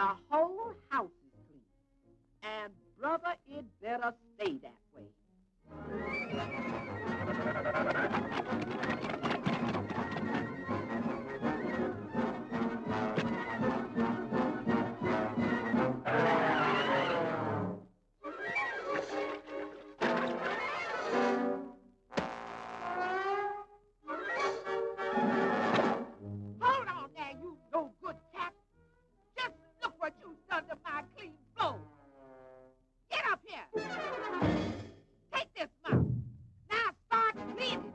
The whole house is clean. And, brother, it better stay that Take this mop. Now start cleaning.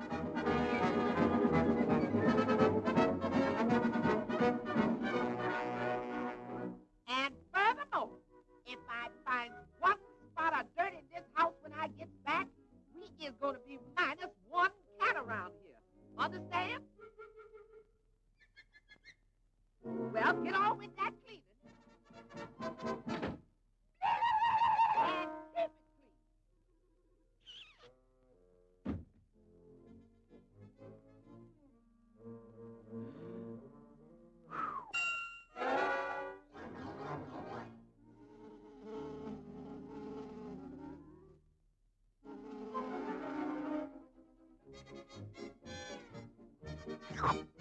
And furthermore, if I find one spot of dirt in this house when I get back, we is going to be minus one cat around here. Understand? Well, get on with that you.